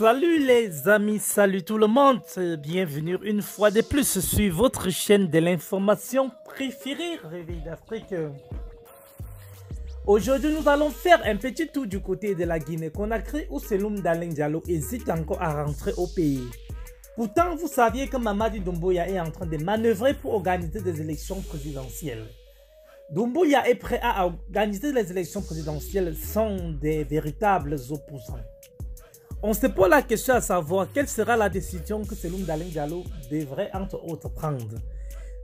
Salut les amis, salut tout le monde, bienvenue une fois de plus sur votre chaîne de l'information préférée, Réveil d'Afrique. Aujourd'hui, nous allons faire un petit tour du côté de la Guinée-Conakry où Seloum Dalen Diallo hésite encore à rentrer au pays. Pourtant, vous saviez que Mamadi Doumbouya est en train de manœuvrer pour organiser des élections présidentielles. Doumbouya est prêt à organiser les élections présidentielles sans des véritables opposants. On se pose la question à savoir quelle sera la décision que Seloum Dalin Diallo devrait entre autres prendre.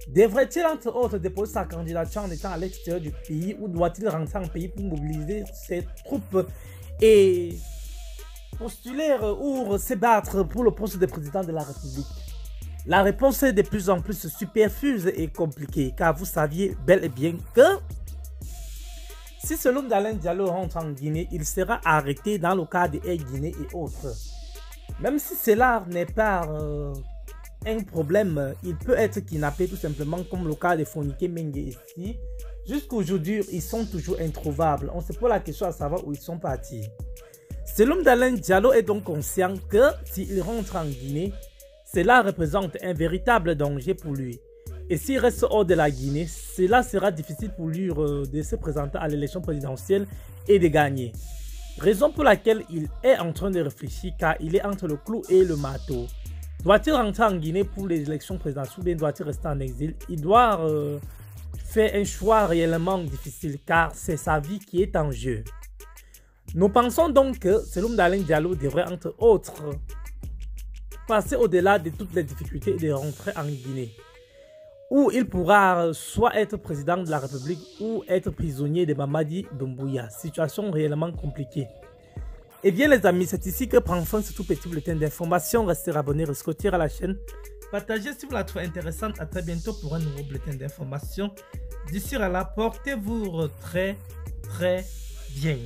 Devrait-il entre autres déposer sa candidature en étant à l'extérieur du pays ou doit-il rentrer en pays pour mobiliser ses troupes et postuler ou se battre pour le poste de président de la République? La réponse est de plus en plus superfuse et compliquée car vous saviez bel et bien que si ce Diallo rentre en Guinée, il sera arrêté dans le cas de Air Guinée et autres. Même si cela n'est pas euh, un problème, il peut être kidnappé tout simplement comme le cas de Fonike Mengue ici. Jusqu'aujourd'hui, ils sont toujours introuvables. On se pose la question à savoir où ils sont partis. l'homme d'Alain Diallo est donc conscient que s'il rentre en Guinée, cela représente un véritable danger pour lui. Et s'il reste hors de la Guinée, cela sera difficile pour lui de se présenter à l'élection présidentielle et de gagner. Raison pour laquelle il est en train de réfléchir car il est entre le clou et le marteau. Doit-il rentrer en Guinée pour les élections présidentielles ou bien doit-il rester en exil? Il doit euh, faire un choix réellement difficile car c'est sa vie qui est en jeu. Nous pensons donc que Seloum Dalin Diallo devrait entre autres passer au-delà de toutes les difficultés et de rentrer en Guinée où il pourra soit être président de la République ou être prisonnier de Mamadi Doumbouya. Situation réellement compliquée. Eh bien les amis, c'est ici que prend fin ce tout petit bulletin d'information. Restez abonnés, rescotir à la chaîne. Partagez si vous la trouvez intéressante. À très bientôt pour un nouveau bulletin d'information. D'ici là, portez-vous très très bien.